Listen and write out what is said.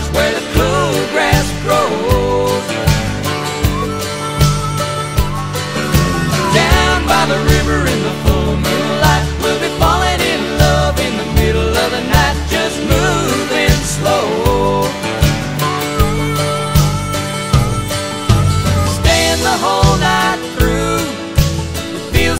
that's where the cool grass grows. Down by the